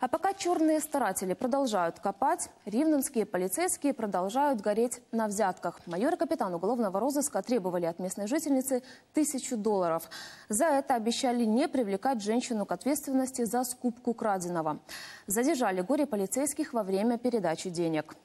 А пока черные старатели продолжают копать, ривненские полицейские продолжают гореть на взятках. Майор и капитан уголовного розыска требовали от местной жительницы тысячу долларов. За это обещали не привлекать женщину к ответственности за скупку краденого. Задержали горе полицейских во время передачи денег.